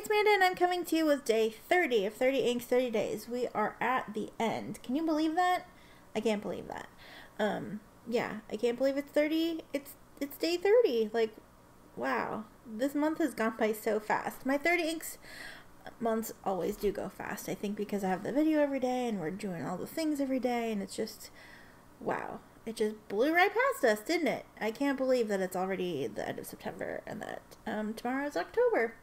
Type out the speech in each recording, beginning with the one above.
it's Amanda and I'm coming to you with day 30 of 30 Inks 30 Days. We are at the end. Can you believe that? I can't believe that. Um, yeah, I can't believe it's 30. It's it's day 30. Like, wow. This month has gone by so fast. My 30 Inks months always do go fast. I think because I have the video every day and we're doing all the things every day and it's just, wow. It just blew right past us, didn't it? I can't believe that it's already the end of September and that um, tomorrow is October.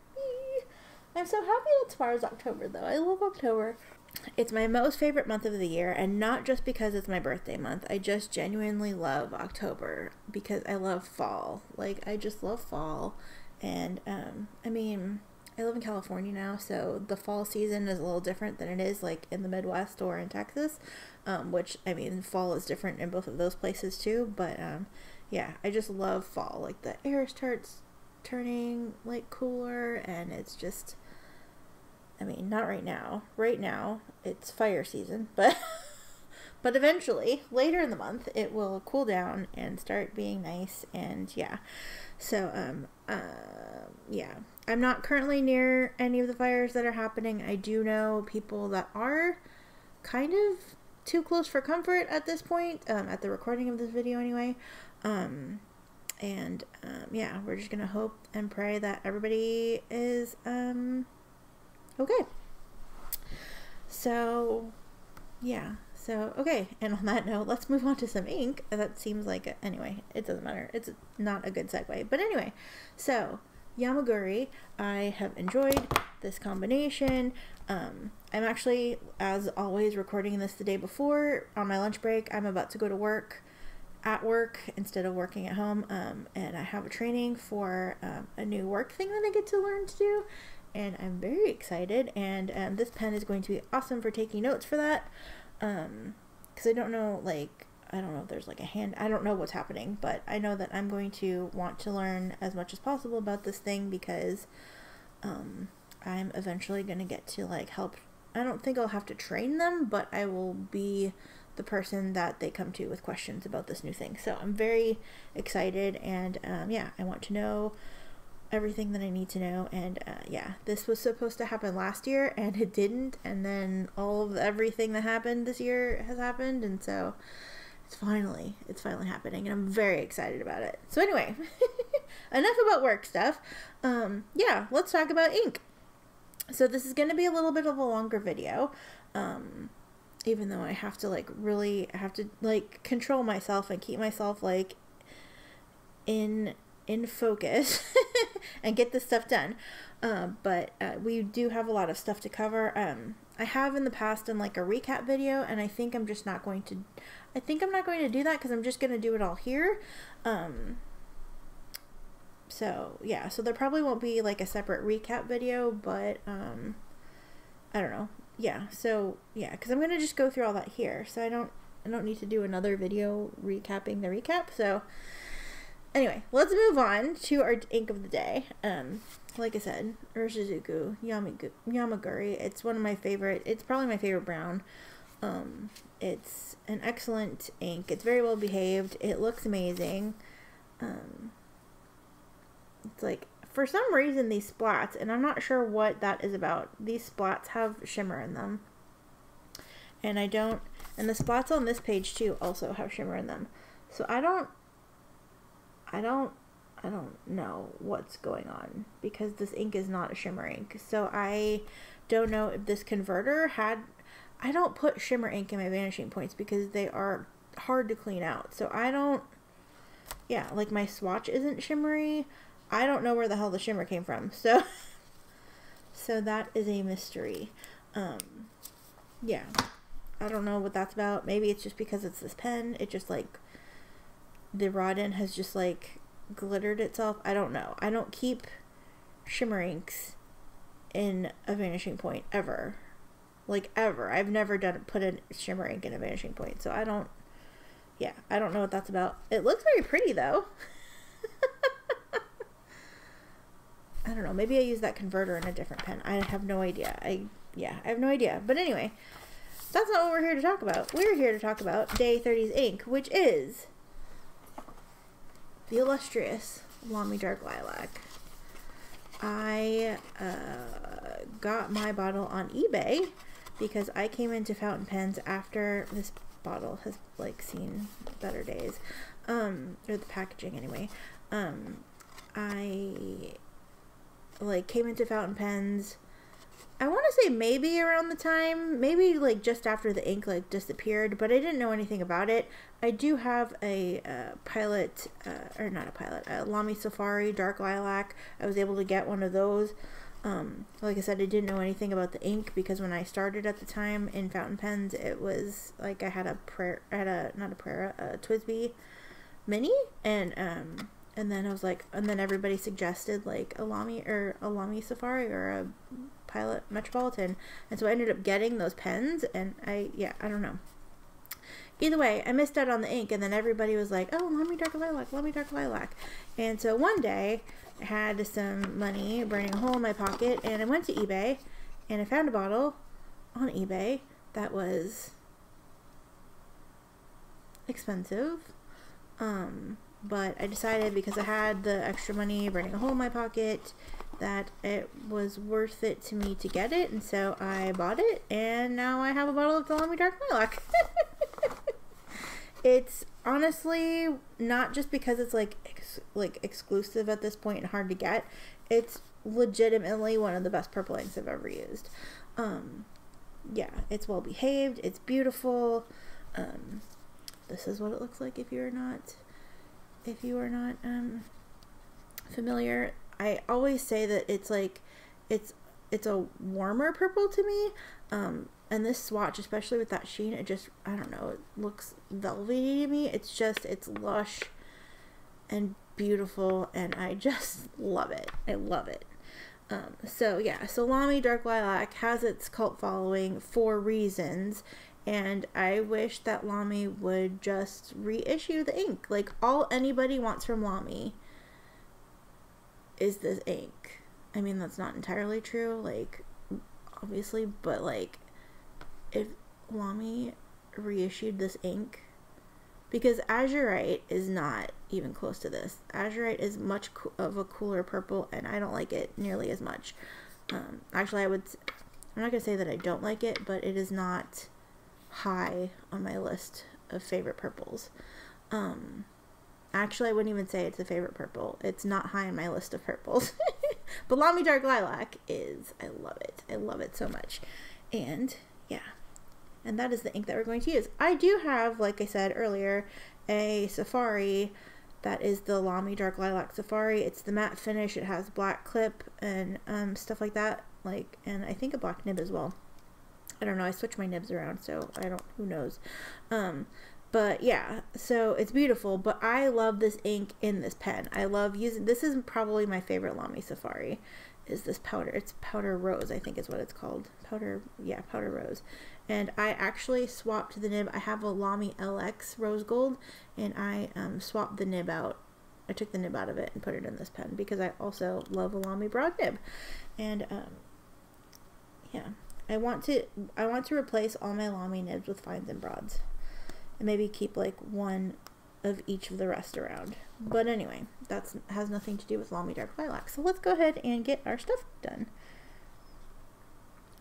I'm so happy that tomorrow's October, though. I love October. It's my most favorite month of the year, and not just because it's my birthday month. I just genuinely love October because I love fall. Like, I just love fall. And, um, I mean, I live in California now, so the fall season is a little different than it is, like, in the Midwest or in Texas, um, which, I mean, fall is different in both of those places, too. But, um, yeah, I just love fall. Like, the air starts turning, like, cooler, and it's just I mean, not right now. Right now, it's fire season, but but eventually, later in the month, it will cool down and start being nice and yeah. So um uh, yeah, I'm not currently near any of the fires that are happening. I do know people that are kind of too close for comfort at this point, um, at the recording of this video anyway. Um, and um, yeah, we're just gonna hope and pray that everybody is um, Okay. So, yeah. So, okay. And on that note, let's move on to some ink. That seems like, a, anyway, it doesn't matter. It's not a good segue. But anyway, so Yamaguri, I have enjoyed this combination. Um, I'm actually, as always, recording this the day before on my lunch break. I'm about to go to work at work instead of working at home. Um, and I have a training for um, a new work thing that I get to learn to do and I'm very excited. And um, this pen is going to be awesome for taking notes for that. Um, because I don't know, like, I don't know if there's like a hand, I don't know what's happening, but I know that I'm going to want to learn as much as possible about this thing because um, I'm eventually going to get to like help. I don't think I'll have to train them, but I will be the person that they come to with questions about this new thing. So I'm very excited, and um, yeah, I want to know everything that I need to know. And uh, yeah, this was supposed to happen last year and it didn't. And then all of everything that happened this year has happened. And so it's finally, it's finally happening. And I'm very excited about it. So anyway, enough about work stuff. Um, yeah, let's talk about ink. So this is going to be a little bit of a longer video. Um, even though I have to like really I have to like control myself and keep myself like in in focus and get this stuff done. Uh, but uh, we do have a lot of stuff to cover. Um, I have in the past done like a recap video, and I think I'm just not going to. I think I'm not going to do that because I'm just going to do it all here. Um, so yeah, so there probably won't be like a separate recap video, but um, I don't know. Yeah, so yeah, because I'm gonna just go through all that here, so I don't I don't need to do another video recapping the recap. So Anyway, let's move on to our ink of the day. Um, like I said, Iroshizuku Yamaguri. It's one of my favorite. It's probably my favorite brown. Um, it's an excellent ink. It's very well behaved. It looks amazing. Um, it's like for some reason these splats, and I'm not sure what that is about. These splats have shimmer in them, and I don't. And the splats on this page too also have shimmer in them. So I don't I don't I don't know what's going on because this ink is not a shimmer ink. So I don't know if this converter had I don't put shimmer ink in my vanishing points because they are hard to clean out. So I don't yeah, like my swatch isn't shimmery. I don't know where the hell the shimmer came from. So so that is a mystery. Um yeah. I don't know what that's about. Maybe it's just because it's this pen. It just like the rod end has just like glittered itself. I don't know. I don't keep shimmer inks in a vanishing point ever. Like ever. I've never done put a shimmer ink in a vanishing point. So I don't yeah, I don't know what that's about. It looks very pretty though. I don't know. Maybe I use that converter in a different pen. I have no idea. I yeah, I have no idea. But anyway, that's not what we're here to talk about. We're here to talk about Day 30's ink, which is the illustrious Lamy Dark Lilac. I uh, got my bottle on eBay because I came into fountain pens after this bottle has like seen better days. Um, or the packaging anyway. Um, I like came into fountain pens I want to say maybe around the time, maybe like just after the ink like disappeared, but I didn't know anything about it. I do have a uh, pilot, uh, or not a pilot, a Lamy Safari Dark Lilac. I was able to get one of those. Um, like I said, I didn't know anything about the ink because when I started at the time in fountain pens, it was like I had a prayer, I had a not a prayer, a TWSBI Mini, and um, and then I was like, and then everybody suggested like a Lamy or a Lamy Safari or a Pilot Metropolitan. And so I ended up getting those pens and I, yeah, I don't know. Either way, I missed out on the ink and then everybody was like, oh, me dark lilac, me dark lilac. And so one day I had some money burning a hole in my pocket and I went to eBay and I found a bottle on eBay that was expensive. Um, but I decided because I had the extra money burning a hole in my pocket that it was worth it to me to get it, and so I bought it, and now I have a bottle of Lamy Dark Lilac. it's honestly not just because it's like ex- like exclusive at this point and hard to get. It's legitimately one of the best purple inks I've ever used. Um, yeah, it's well behaved. It's beautiful. Um, this is what it looks like if you're not if you are not um, familiar. I always say that it's like it's it's a warmer purple to me. Um, and this swatch, especially with that sheen, it just I don't know, it looks velvety to me. It's just it's lush and beautiful, and I just love it. I love it. Um, so yeah, Salami Dark Lilac has its cult following for reasons, and I wish that Lamy would just reissue the ink. Like all anybody wants from Lamy is this ink. I mean, that's not entirely true, like, obviously, but like, if Lamy reissued this ink, because Azurite is not even close to this. Azurite is much of a cooler purple, and I don't like it nearly as much. Um, actually, I would. I'm not gonna say that I don't like it, but it is not high on my list of favorite purples. Um, Actually, I wouldn't even say it's a favorite purple. It's not high on my list of purples. but Lamy Dark Lilac is. I love it. I love it so much. And yeah. And that is the ink that we're going to use. I do have, like I said earlier, a Safari that is the Lamy Dark Lilac Safari. It's the matte finish. It has black clip and um, stuff like that. Like, and I think a black nib as well. I don't know. I switch my nibs around, so I don't. Who knows? Um, but yeah, so it's beautiful, but I love this ink in this pen. I love using, this is probably my favorite Lamy Safari, is this powder. It's powder rose, I think is what it's called. Powder, yeah, powder rose. And I actually swapped the nib. I have a Lamy LX rose gold, and I um, swapped the nib out. I took the nib out of it and put it in this pen because I also love a Lamy broad nib. And um, yeah, I want to I want to replace all my Lamy nibs with fines and broads and maybe keep like one of each of the rest around. But anyway, that has nothing to do with Lamy Dark Lilac. So let's go ahead and get our stuff done.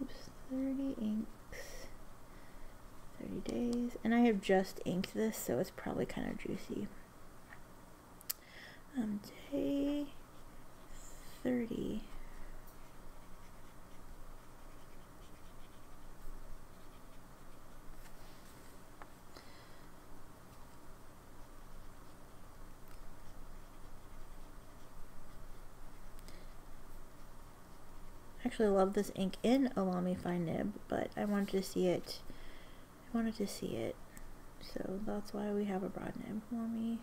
Oops, 30 inks, 30 days. And I have just inked this, so it's probably kind of juicy. Um, day 30. Actually love this ink in a Lamy Fine Nib, but I wanted to see it. I wanted to see it. So that's why we have a broad nib. Lamy.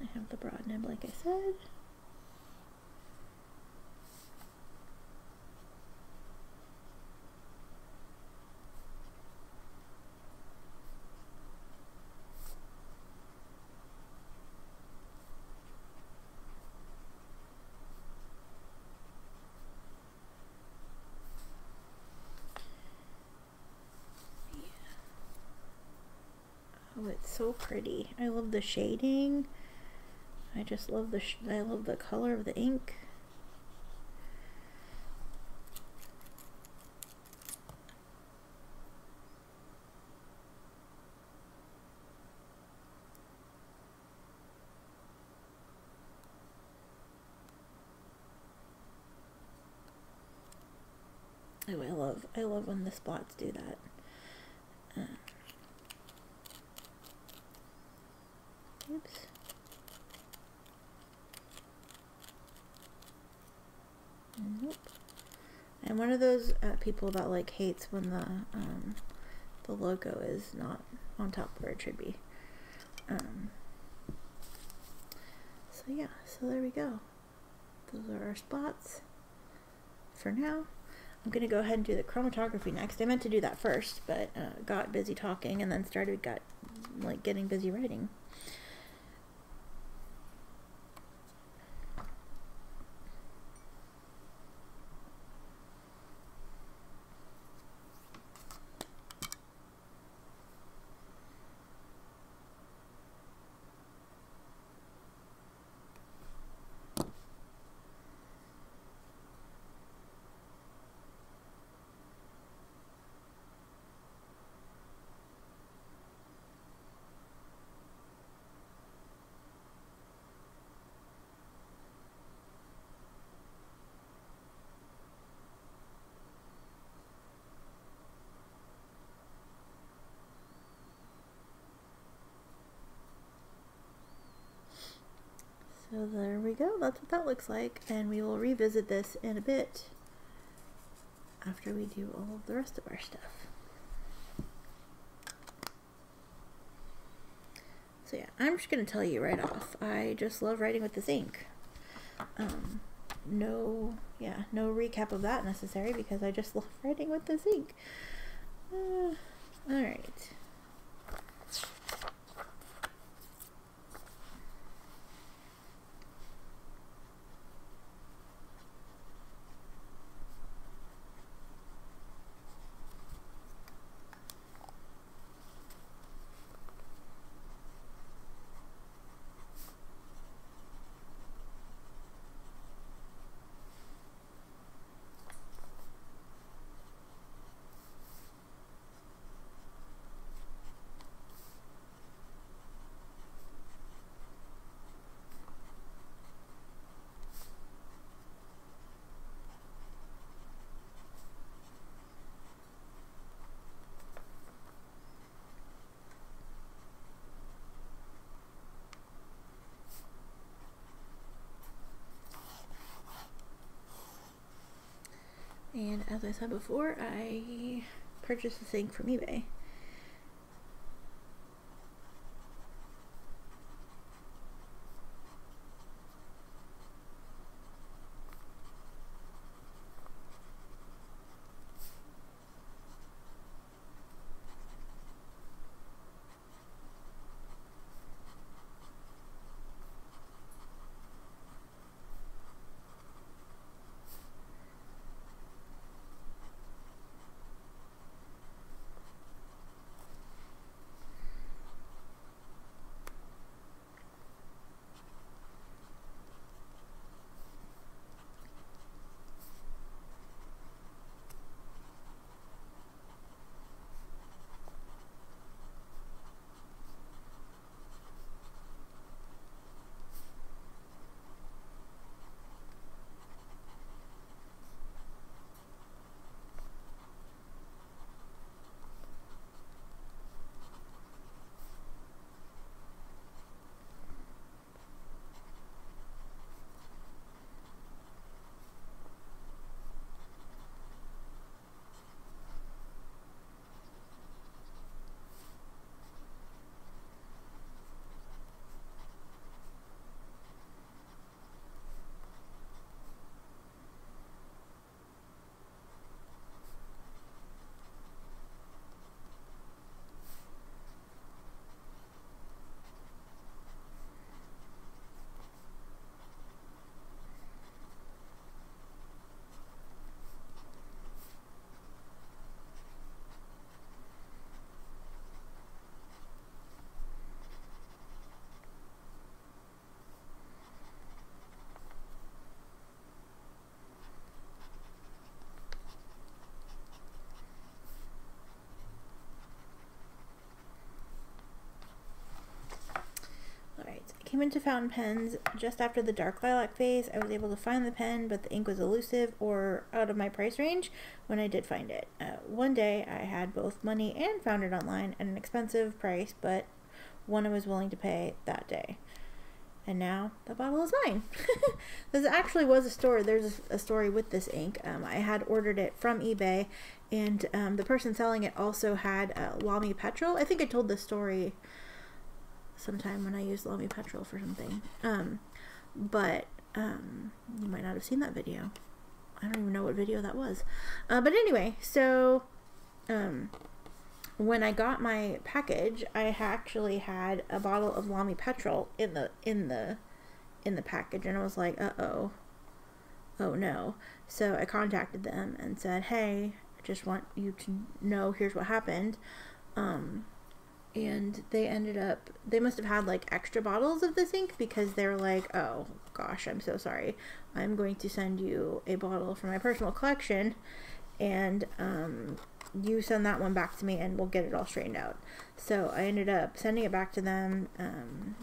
I have the broad nib like I said. Pretty. I love the shading. I just love the I love the color of the ink. Oh, I love I love when the spots do that. Uh, oops. Nope. I'm one of those uh, people that like hates when the um, the logo is not on top where it should be. Um, so yeah, so there we go. Those are our spots for now. I'm going to go ahead and do the chromatography next. I meant to do that first, but uh, got busy talking and then started got like getting busy writing. So there go. That's what that looks like. And we will revisit this in a bit after we do all the rest of our stuff. So yeah, I'm just going to tell you right off. I just love writing with this ink. Um, no, yeah, no recap of that necessary because I just love writing with this ink. Uh, all right. And as I said before, I purchased this thing from eBay. Came into fountain pens just after the dark lilac phase. I was able to find the pen, but the ink was elusive or out of my price range when I did find it. Uh, one day I had both money and found it online at an expensive price, but one I was willing to pay that day. And now the bottle is mine. this actually was a story. There's a, story with this ink. Um, I had ordered it from eBay, and um, the person selling it also had uh, Lamy Petrol. I think I told this story sometime when I used Lamy Petrol for something. Um, but um, you might not have seen that video. I don't even know what video that was. Uh, but anyway, so um, when I got my package, I actually had a bottle of Lamy Petrol in the in the in the package, and I was like, uh oh, oh no. So I contacted them and said, hey, I just want you to know here's what happened. Um, and they ended up they must have had like extra bottles of this ink because they're like oh gosh i'm so sorry i'm going to send you a bottle from my personal collection and um, you send that one back to me and we'll get it all straightened out. So I ended up sending it back to them. Um,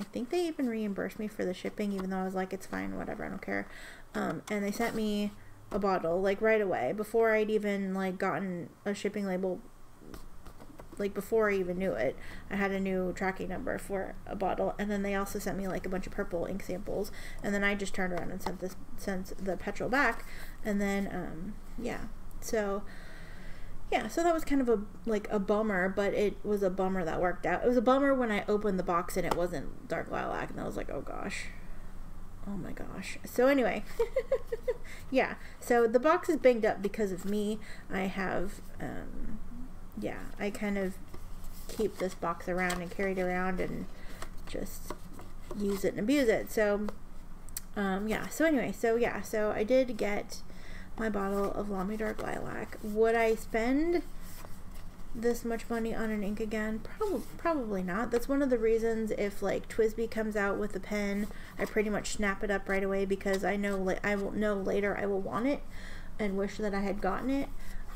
I think they even reimbursed me for the shipping, even though I was like, it's fine, whatever, I don't care. Um, and they sent me a bottle like right away before I'd even like gotten a shipping label. Like before I even knew it, I had a new tracking number for a bottle, and then they also sent me like a bunch of purple ink samples, and then I just turned around and sent this sent the petrol back, and then um, yeah, so yeah, so that was kind of a like a bummer, but it was a bummer that worked out. It was a bummer when I opened the box and it wasn't dark lilac, and I was like, oh gosh, oh my gosh. So anyway, yeah. So the box is banged up because of me. I have, um, yeah, I kind of keep this box around and carry it around and just use it and abuse it. So, um, yeah. So anyway, so yeah, so I did get my bottle of Lamy Dark Lilac. Would I spend this much money on an ink again? Probably, probably not. That's one of the reasons if like TWSBI comes out with a pen, I pretty much snap it up right away because I know like I will know later I will want it and wish that I had gotten it.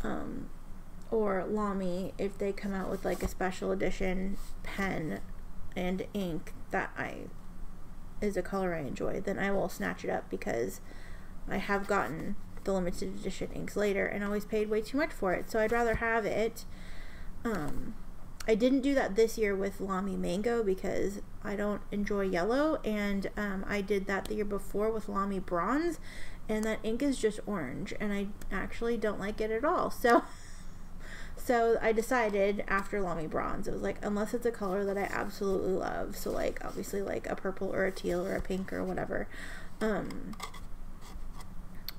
Um, or Lamy if they come out with like a special edition pen and ink that I is a color I enjoy, then I will snatch it up because I have gotten the limited edition inks later and always paid way too much for it. So I'd rather have it. Um, I didn't do that this year with Lamy Mango because I don't enjoy yellow, and um, I did that the year before with Lamy Bronze, and that ink is just orange, and I actually don't like it at all. So, so I decided after Lamy Bronze, it was like unless it's a color that I absolutely love, so like obviously like a purple or a teal or a pink or whatever. Um,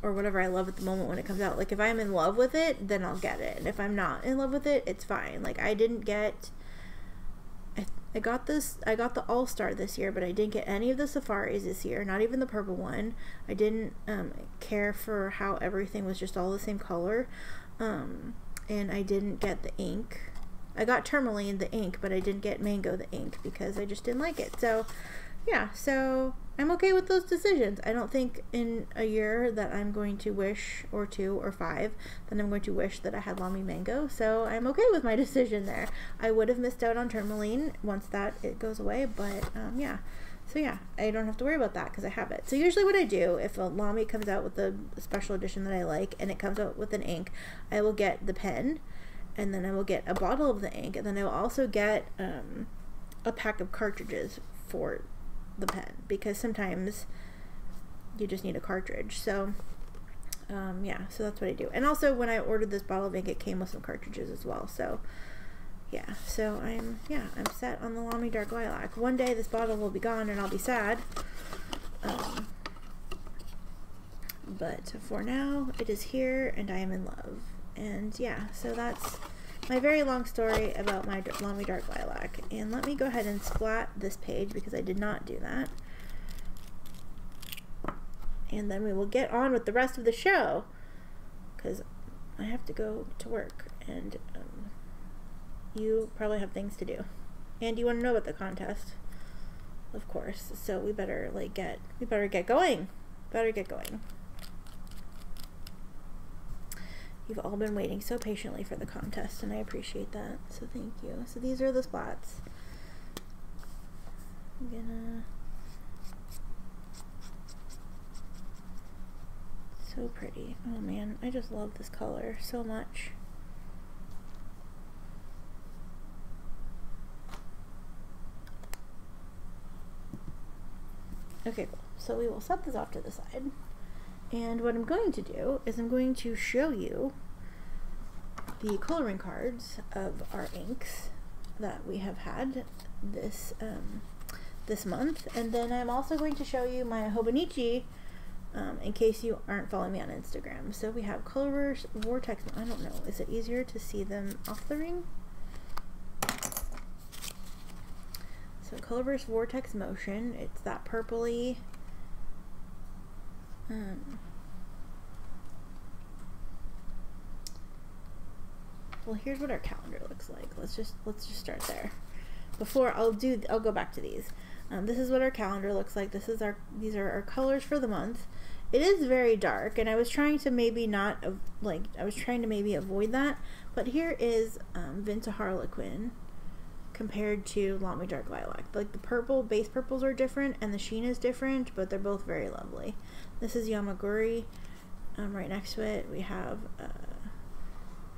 or whatever I love at the moment when it comes out. Like if I'm in love with it, then I'll get it. And if I'm not in love with it, it's fine. Like I didn't get I, I got this I got the All Star this year, but I didn't get any of the Safaris this year, not even the purple one. I didn't um, care for how everything was just all the same color. Um, and I didn't get the ink. I got tourmaline the ink, but I didn't get mango the ink because I just didn't like it. So yeah, so I'm okay with those decisions. I don't think in a year that I'm going to wish, or two or five, that I'm going to wish that I had Lamy Mango. So I'm okay with my decision there. I would have missed out on Tourmaline once that it goes away, but um, yeah. So yeah, I don't have to worry about that because I have it. So usually what I do, if a Lamy comes out with a special edition that I like and it comes out with an ink, I will get the pen and then I will get a bottle of the ink and then I will also get um, a pack of cartridges for the pen because sometimes you just need a cartridge. So, um, yeah, so that's what I do. And also, when I ordered this bottle of ink, it came with some cartridges as well. So, yeah, so I'm, yeah, I'm set on the Lamy Dark Lilac. One day this bottle will be gone and I'll be sad. Um, but for now, it is here and I am in love. And yeah, so that's my very long story about my Lamy Dark Lilac. And let me go ahead and splat this page because I did not do that. And then we will get on with the rest of the show because I have to go to work and um, you probably have things to do. And you want to know about the contest, of course. So we better like get we better get going. Better get going. You've all been waiting so patiently for the contest and I appreciate that. So thank you. So these are the spots. I'm gonna so pretty. Oh man, I just love this color so much. Okay, cool. So we will set this off to the side. And what I'm going to do is I'm going to show you the coloring cards of our inks that we have had this um, this month. And then I'm also going to show you my Hobonichi um, in case you aren't following me on Instagram. So we have Colorverse Vortex. I don't know. Is it easier to see them off the ring? So Colorverse Vortex Motion. It's that purpley. Um, well, here's what our calendar looks like. Let's just let's just start there. Before I'll do, I'll go back to these. Um, this is what our calendar looks like. This is our these are our colors for the month. It is very dark, and I was trying to maybe not like I was trying to maybe avoid that. But here is um, Vinta Harlequin compared to Lamy Dark Lilac. Like the purple base purples are different, and the sheen is different, but they're both very lovely. This is Yamaguri. Um, right next to it, we have. Uh,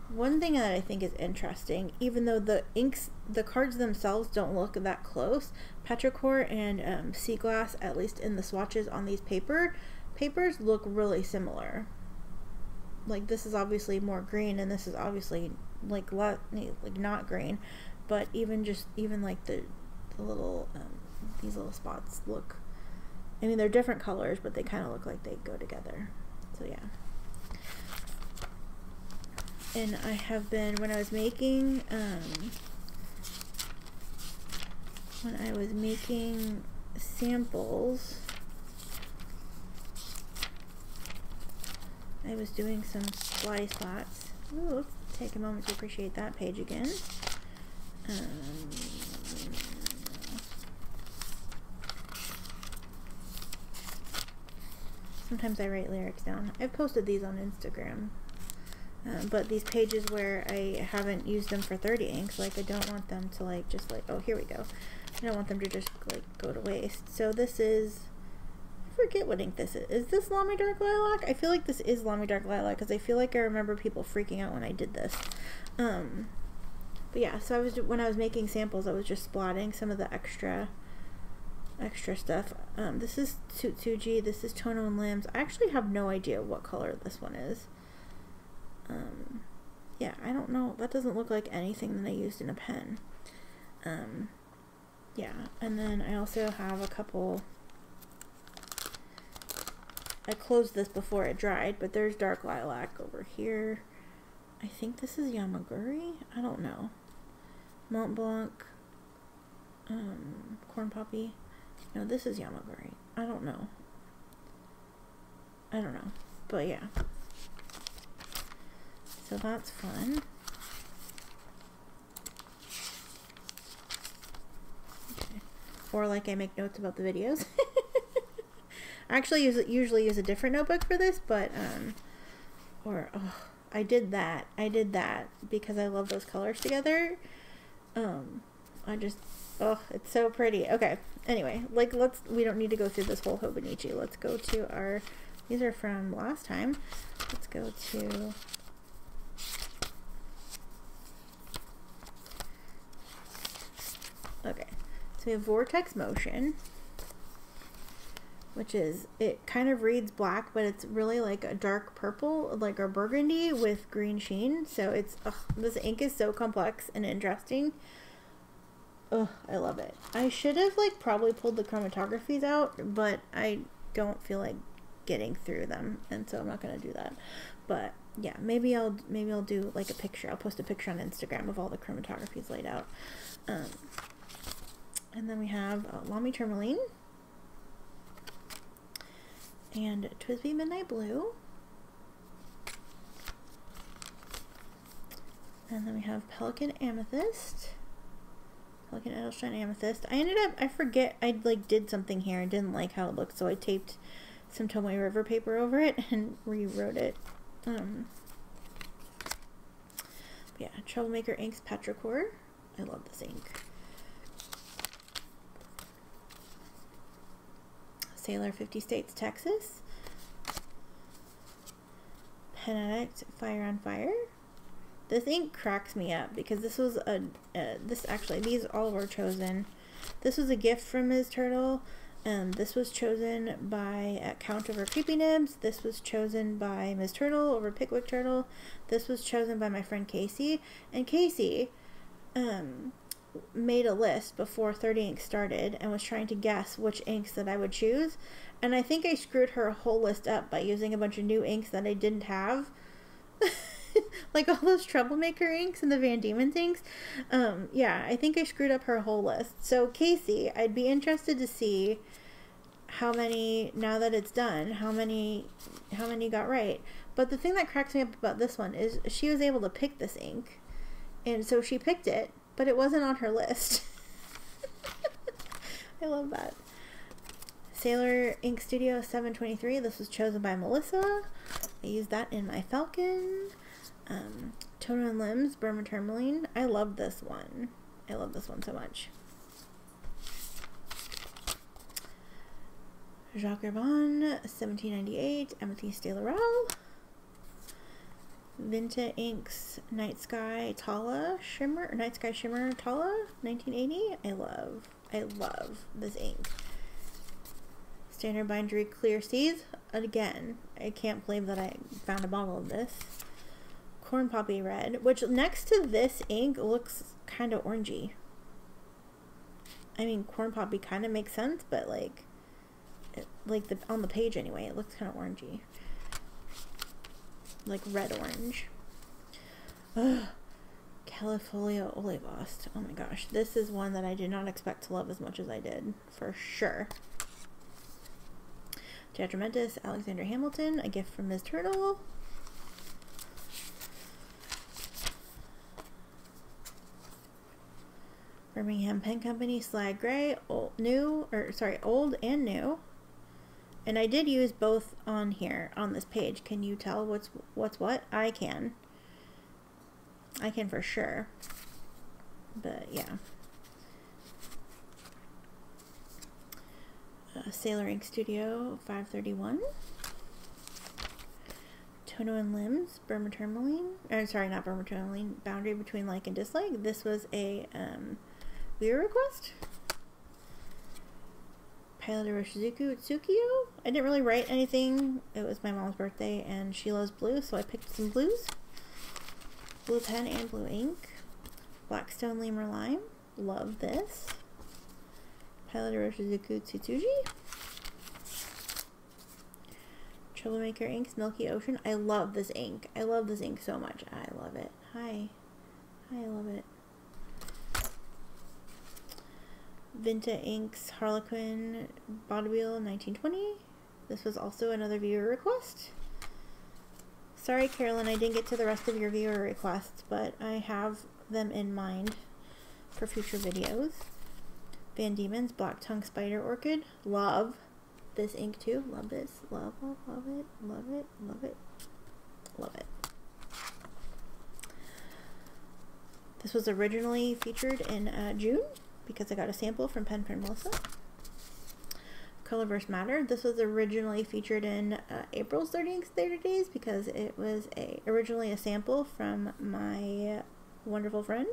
one thing that I think is interesting, even though the inks, the cards themselves don't look that close, Petrichor and um, Sea Glass, at least in the swatches on these paper, papers look really similar. Like this is obviously more green, and this is obviously like like not green, but even just even like the the little um, these little spots look. I mean, they're different colors, but they kind of look like they go together. So yeah and I have been when I was making um, when I was making samples I was doing some fly spots Ooh, take a moment to appreciate that page again um, sometimes I write lyrics down I've posted these on Instagram uh, but these pages where I haven't used them for 30 inks, like I don't want them to like just like, oh, here we go. I don't want them to just like go to waste. So this is, I forget what ink this is. Is this Lamy Dark Lilac? I feel like this is Lamy Dark Lilac because I feel like I remember people freaking out when I did this. Um, but yeah, so I was, when I was making samples, I was just splotting some of the extra extra stuff. Um, this is Tsutsuji, this is Tono and Lims. I actually have no idea what color this one is. Um, yeah, I don't know. That doesn't look like anything that I used in a pen. Um, yeah, and then I also have a couple. I closed this before it dried, but there's dark lilac over here. I think this is Yamaguri. I don't know. Mont Blanc. Um, corn poppy. No, this is Yamaguri. I don't know. I don't know. But yeah so that's fun. Okay. Or like I make notes about the videos. I actually use usually use a different notebook for this, but um, or oh, I did that. I did that because I love those colors together. Um, I just oh, it's so pretty. Okay. Anyway, like let's we don't need to go through this whole Hobonichi. Let's go to our these are from last time. Let's go to Okay, so we have vortex motion, which is, it kind of reads black, but it's really like a dark purple, like a burgundy with green sheen. So it's, ugh, this ink is so complex and interesting. Oh, I love it. I should have like probably pulled the chromatographies out, but I don't feel like getting through them, and so I'm not gonna do that. But yeah, maybe I'll maybe I'll do like a picture. I'll post a picture on Instagram of all the chromatographies laid out. Um, and then we have uh, Lamy Tourmaline and TWSBI Midnight Blue. And then we have Pelikan Amethyst. Pelikan Edelstein Amethyst. I ended up, I forget, I like did something here. I didn't like how it looked, so I taped some Tomoe River paper over it and rewrote it. Um, yeah, Troublemaker Inks Petrichor. I love this ink. Sailor 50 States, Texas. Pen Addict Fire on Fire. This ink cracks me up because this was a, uh, this actually, these all were chosen. This was a gift from Ms. Turtle. Um, this was chosen by uh, Count over Creepy Nibs. This was chosen by Ms. Turtle over Pickwick Turtle. This was chosen by my friend Casey. And Casey um, made a list before 30 Ink started and was trying to guess which inks that I would choose. And I think I screwed her whole list up by using a bunch of new inks that I didn't have. like all those troublemaker inks and the Van Diemen's inks. Um, yeah, I think I screwed up her whole list. So Casey, I'd be interested to see how many now that it's done, how many how many got right. But the thing that cracks me up about this one is she was able to pick this ink. And so she picked it, but it wasn't on her list. I love that. Sailor Ink Studio 723. This was chosen by Melissa. I used that in my Falcon. Um, Tono and Lims, Burma Tourmaline. I love this one. I love this one so much. Jacques Herbin, 1798, Améthyste de l'Oural. Vinta Inks Night Sky Tala Shimmer, Night Sky Shimmer Tala, 1980. I love, I love this ink. Standard Bindery Clear Seas. Again, I can't believe that I found a bottle of this. Corn Poppy Red, which next to this ink looks kind of orangey. I mean, Corn Poppy kind of makes sense, but like, it, like the on the page anyway, it looks kind of orangey. Like red orange. Ugh. Califolia. Oh my gosh, this is one that I did not expect to love as much as I did, for sure. Tetramentus, Alexander Hamilton, a gift from Ms. Turtle. Birmingham Pen Company, Slag Gray, old, new, or sorry, old and new. And I did use both on here, on this page. Can you tell what's what's what? I can. I can for sure. But yeah. Uh, Sailor Ink Studio 531. Tono and Lims, Burma Tourmaline. Or, sorry, not Burma Tourmaline. Boundary between like and dislike. This was a um, viewer request. Pilot Iroshizuku Tsuki-yo. I didn't really write anything. It was my mom's birthday and she loves blue, so I picked some blues. Blue pen and blue ink. Blackstone Lemur Lime. Love this. Pilot Iroshizuku Tsutsuji. Troublemaker Inks Milky Ocean. I love this ink. I love this ink so much. I love it. Hi. Hi, I love it. Vinta Inks Harlequin Vaudeville 1920. This was also another viewer request. Sorry, Carolyn, I didn't get to the rest of your viewer requests, but I have them in mind for future videos. Van Diemen's Black Tongue Spider Orchid. Love this ink too. Love this. Love, love, love it. Love it. Love it. Love it. This was originally featured in uh, June because I got a sample from Pen Friend Melissa. Colorverse Matter. This was originally featured in uh, April's 30, 30 Days because it was a originally a sample from my wonderful friend.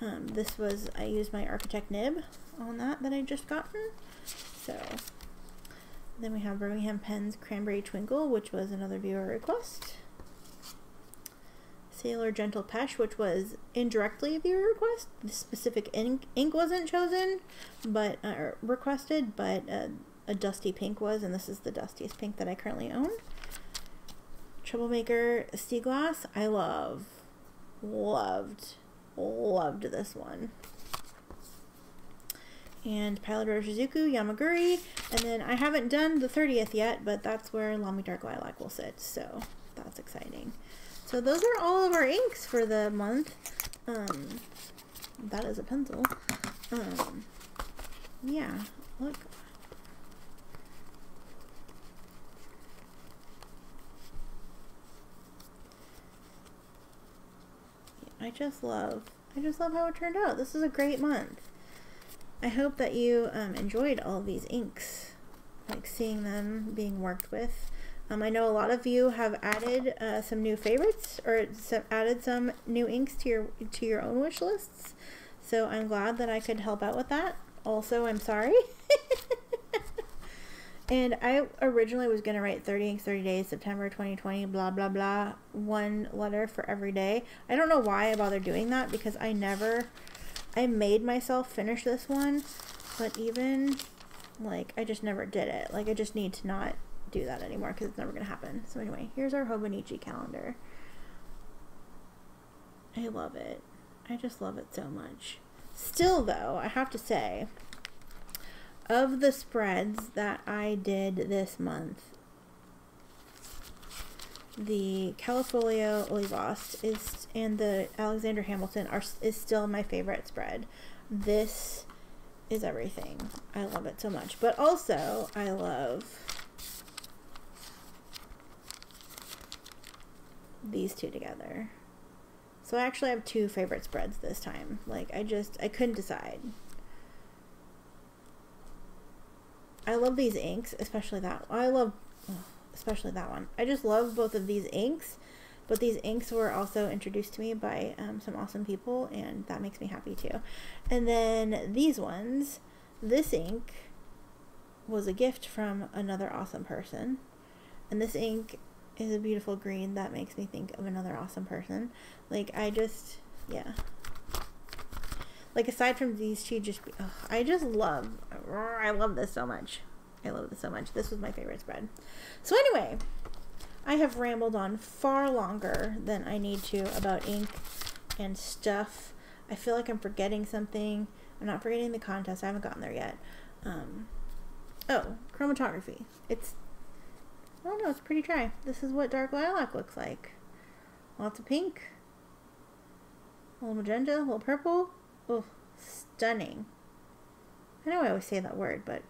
Um, this was, I used my Architect nib on that that I just gotten. So, then we have Birmingham Pens Cranberry Twinkle, which was another viewer request. Sailor Jentle Peche, which was indirectly a viewer request. The specific ink, ink wasn't chosen, but uh, requested, but uh, a dusty pink was, and this is the dustiest pink that I currently own. Troublemaker Sea Glass, I love, loved, loved this one. And Pilot Shizuku, Yamaguri, and then I haven't done the 30th yet, but that's where Lamy Dark Lilac will sit, so that's exciting. So those are all of our inks for the month. Um, that is a pencil. Um, yeah, look. I just love, I just love how it turned out. This is a great month. I hope that you um, enjoyed all these inks, like seeing them being worked with. Um, I know a lot of you have added uh, some new favorites or some, added some new inks to your to your own wish lists. So I'm glad that I could help out with that. Also, I'm sorry. and I originally was going to write 30 inks, 30 days, September 2020, blah, blah, blah, one letter for every day. I don't know why I bothered doing that because I never, I made myself finish this one, but even, like, I just never did it. Like, I just need to not do that anymore because it's never going to happen. So anyway, here's our Hobonichi calendar. I love it. I just love it so much. Still, though, I have to say, of the spreads that I did this month, the Callifolio Olivos is and the Alexander Hamilton are is still my favorite spread. This is everything. I love it so much. But also, I love these two together. So I actually have two favorite spreads this time. Like I just I couldn't decide. I love these inks, especially that. I love especially that one. I just love both of these inks, but these inks were also introduced to me by um, some awesome people, and that makes me happy too. And then these ones, this ink was a gift from another awesome person, and this ink is a beautiful green that makes me think of another awesome person. Like I just, yeah. Like aside from these two, just I just love, I love this so much. I love this so much. This was my favorite spread. So anyway, I have rambled on far longer than I need to about ink and stuff. I feel like I'm forgetting something. I'm not forgetting the contest. I haven't gotten there yet. Um, oh, chromatography. It's Oh no, it's pretty dry. This is what dark lilac looks like. Lots of pink. A little magenta, a little purple. Oh, stunning. I know I always say that word, but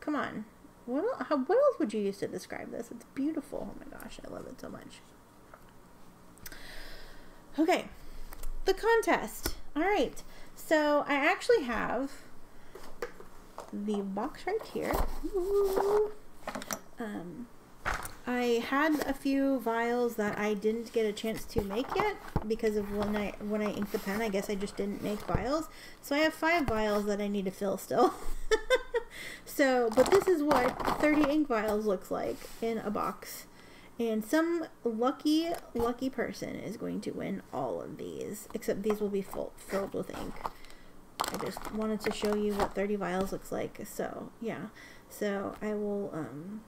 come on. What, how, what else would you use to describe this? It's beautiful. Oh my gosh, I love it so much. Okay, the contest. All right, so I actually have the box right here. Um, I had a few vials that I didn't get a chance to make yet because of when I when I inked the pen. I guess I just didn't make vials. So I have five vials that I need to fill still. so, but this is what 30 ink vials looks like in a box. And some lucky, lucky person is going to win all of these, except these will be full, filled with ink. I just wanted to show you what 30 vials looks like. So, yeah. So, I will, um,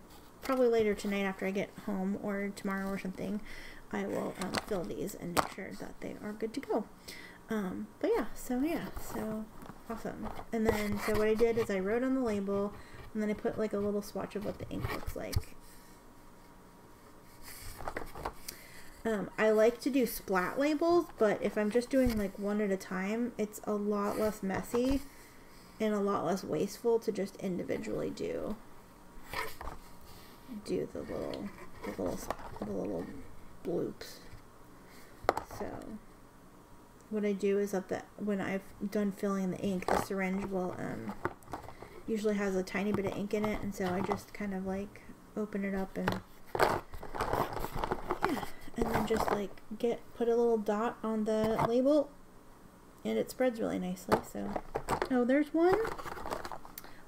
probably later tonight after I get home or tomorrow or something, I will um, fill these and make sure that they are good to go. Um, but yeah, so yeah, so awesome. And then, so what I did is I wrote on the label and then I put like a little swatch of what the ink looks like. Um, I like to do splat labels, but if I'm just doing like one at a time, it's a lot less messy and a lot less wasteful to just individually do do the little, the little, the little bloops. So what I do is that the, when I've done filling the ink, the syringe will um, usually has a tiny bit of ink in it, and so I just kind of like open it up and yeah, and then just like get put a little dot on the label, and it spreads really nicely. So oh, there's one.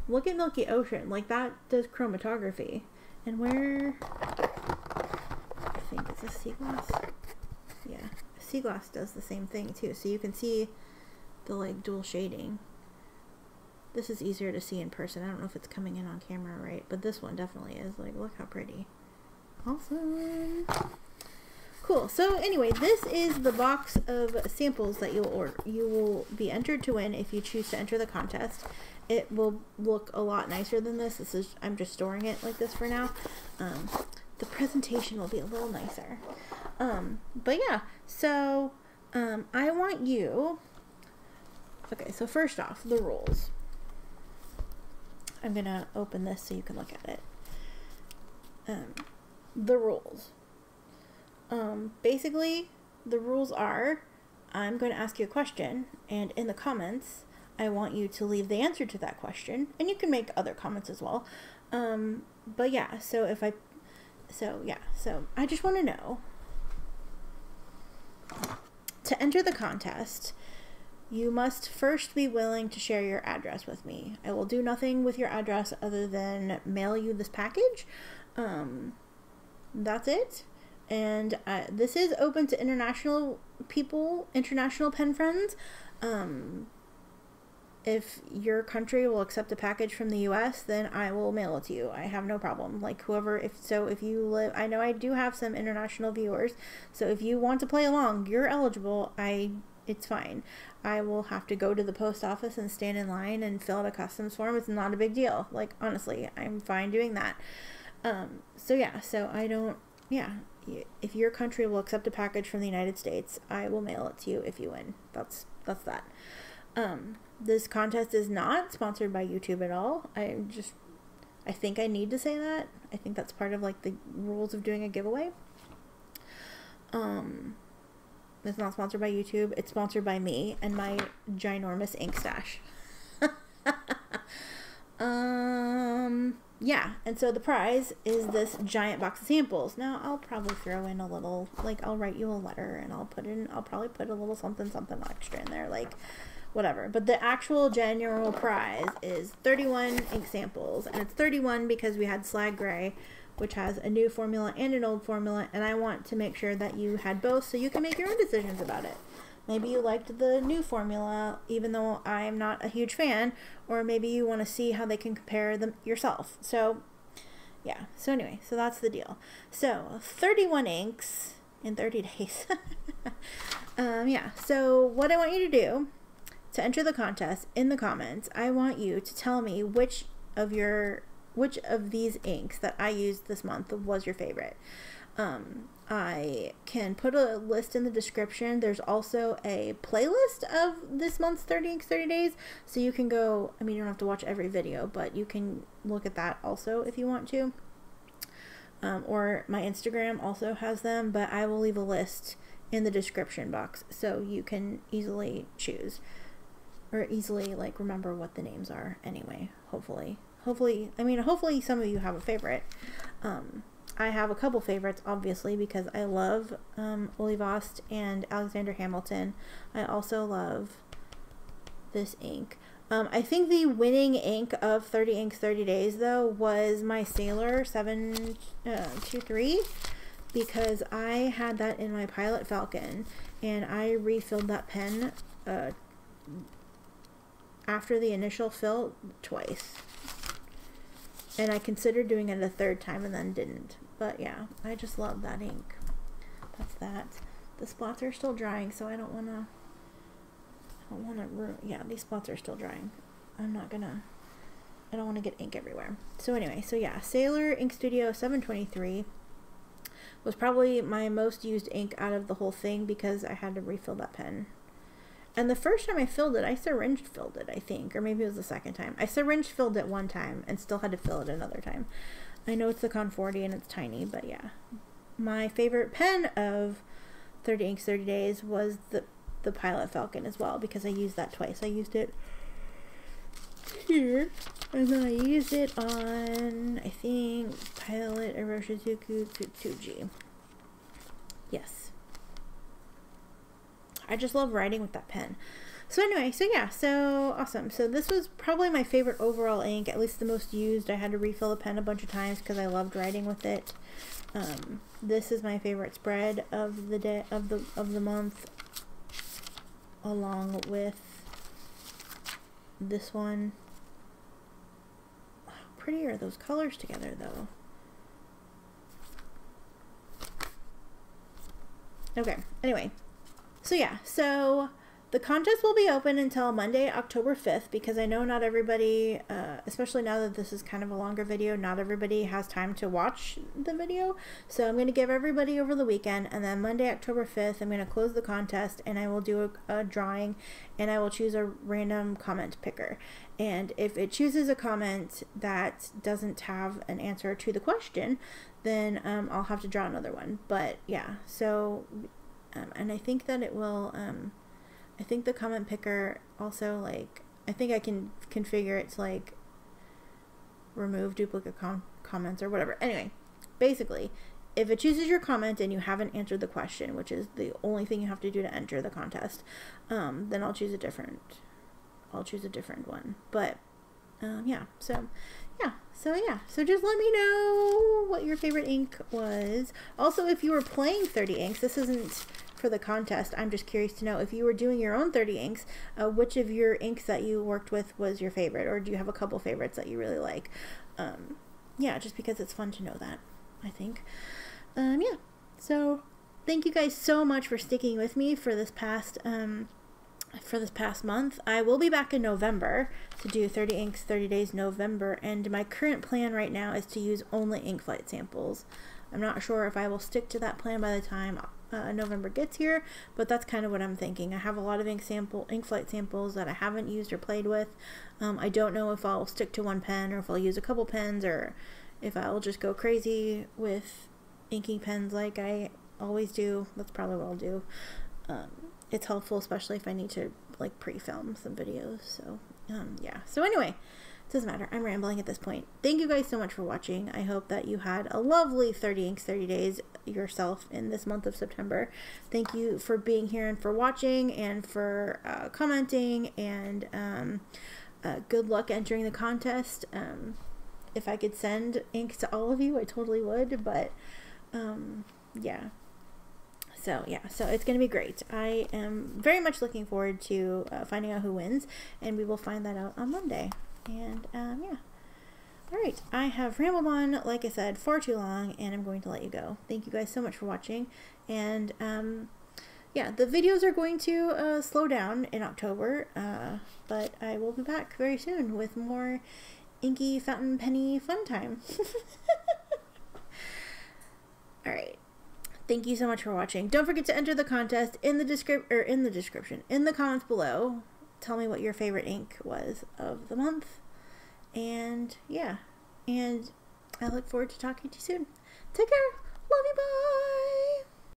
Look at Milky Ocean, like that does chromatography. And where, I think it's a sea glass. Yeah, sea glass does the same thing too. So you can see the like dual shading. This is easier to see in person. I don't know if it's coming in on camera right, but this one definitely is. Like, look how pretty. Awesome. Cool. So anyway, this is the box of samples that you'll order. You will be entered to win if you choose to enter the contest it will look a lot nicer than this. This is I'm just storing it like this for now. Um, the presentation will be a little nicer. Um, but yeah, so um, I want you. Okay, so first off, the rules. I'm gonna open this so you can look at it. Um, the rules. Um, basically, the rules are I'm going to ask you a question, and in the comments, I want you to leave the answer to that question, and you can make other comments as well. Um, but yeah, so if I so yeah, so I just want to know to enter the contest, you must first be willing to share your address with me. I will do nothing with your address other than mail you this package. Um, that's it. And uh, this is open to international people, international pen friends. Um, if your country will accept a package from the US, then I will mail it to you. I have no problem. Like whoever if so if you live I know I do have some international viewers. So if you want to play along, you're eligible. I it's fine. I will have to go to the post office and stand in line and fill out a customs form. It's not a big deal. Like honestly, I'm fine doing that. Um so yeah, so I don't yeah, if your country will accept a package from the United States, I will mail it to you if you win. That's that's that. Um this contest is not sponsored by YouTube at all. I just I think I need to say that. I think that's part of like the rules of doing a giveaway. Um it's not sponsored by YouTube. It's sponsored by me and my ginormous ink stash. um yeah, and so the prize is this giant box of samples. Now I'll probably throw in a little like I'll write you a letter and I'll put in I'll probably put a little something something extra in there like whatever. But the actual general prize is 31 ink samples, and it's 31 because we had Slag Gray, which has a new formula and an old formula, and I want to make sure that you had both so you can make your own decisions about it. Maybe you liked the new formula, even though I'm not a huge fan, or maybe you want to see how they can compare them yourself. So, yeah. So anyway, so that's the deal. So 31 inks in 30 days. um, yeah. So what I want you to do to enter the contest in the comments, I want you to tell me which of your which of these inks that I used this month was your favorite. Um, I can put a list in the description. There's also a playlist of this month's 30 inks 30 days. So you can go, I mean, you don't have to watch every video, but you can look at that also if you want to. Um, or my Instagram also has them, but I will leave a list in the description box so you can easily choose or easily like remember what the names are anyway hopefully hopefully i mean hopefully some of you have a favorite um, i have a couple favorites obviously because i love um, Vost and alexander hamilton i also love this ink um, I think the winning ink of 30 inks 30 days though was my Sailor 723 uh, because I had that in my Pilot Falcon and I refilled that pen uh, after the initial fill twice. And I considered doing it a third time and then didn't. But yeah, I just love that ink. That's that. The spots are still drying, so I don't want to... I don't want to ruin... Yeah, these spots are still drying. I'm not gonna... I don't want to get ink everywhere. So anyway, so yeah, Sailor Ink Studio 723 was probably my most used ink out of the whole thing because I had to refill that pen and the first time I filled it, I syringe filled it, I think. Or maybe it was the second time. I syringe filled it one time and still had to fill it another time. I know it's the CON-40 and it's tiny, but yeah. My favorite pen of 30 Inks 30 Days was the, the Pilot Falcon as well because I used that twice. I used it here and then I used it on, I think, Pilot Iroshizuku Tsutsuji. Yes. I just love writing with that pen. So anyway, so yeah, so awesome. So this was probably my favorite overall ink, at least the most used. I had to refill the pen a bunch of times because I loved writing with it. Um, this is my favorite spread of the day of the of the month, along with this one. How pretty are those colors together, though? Okay. Anyway, so yeah, so the contest will be open until Monday, October 5th, because I know not everybody, uh, especially now that this is kind of a longer video, not everybody has time to watch the video. So I'm going to give everybody over the weekend, and then Monday, October 5th, I'm going to close the contest, and I will do a, a drawing, and I will choose a random comment picker. And if it chooses a comment that doesn't have an answer to the question, then um, I'll have to draw another one. But yeah, so um, and I think that it will um, I think the comment picker also like I think I can configure it to like remove duplicate com- comments or whatever anyway basically, if it chooses your comment and you haven't answered the question, which is the only thing you have to do to enter the contest, um, then I'll choose a different. I'll choose a different one. But um, yeah, so yeah, so yeah, so just let me know what your favorite ink was. Also, if you were playing 30 inks, this isn't for the contest. I'm just curious to know if you were doing your own 30 inks, uh, which of your inks that you worked with was your favorite, or do you have a couple favorites that you really like? Um, yeah, just because it's fun to know that, I think. Um, yeah, so thank you guys so much for sticking with me for this past um, for this past month. I will be back in November to do 30 inks 30 days November and my current plan right now is to use only ink flight samples. I'm not sure if I will stick to that plan by the time uh, November gets here, but that's kind of what I'm thinking. I have a lot of ink sample, ink flight samples that I haven't used or played with. Um, I don't know if I'll stick to one pen or if I'll use a couple pens or if I'll just go crazy with inking pens like I always do. That's probably what I'll do. Um, it's helpful, especially if I need to like pre-film some videos. So um, yeah. So anyway, it doesn't matter. I'm rambling at this point. Thank you guys so much for watching. I hope that you had a lovely 30 inks 30 days yourself in this month of September. Thank you for being here and for watching and for uh, commenting and um, uh, good luck entering the contest. Um, if I could send ink to all of you, I totally would, but um, yeah. So yeah, so it's going to be great. I am very much looking forward to uh, finding out who wins, and we will find that out on Monday. And um, yeah. All right, I have rambled on, like I said, far too long, and I'm going to let you go. Thank you guys so much for watching, and um, yeah, the videos are going to uh, slow down in October, uh, but I will be back very soon with more inky fountain penny fun time. All right. Thank you so much for watching. Don't forget to enter the contest in the descrip or in the description in the comments below. Tell me what your favorite ink was of the month. And yeah, and I look forward to talking to you soon. Take care. Love you. Bye.